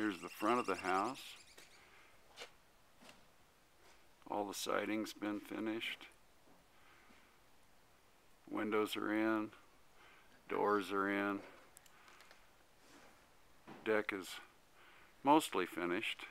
Here's the front of the house. All the siding's been finished. Windows are in. Doors are in. Deck is mostly finished.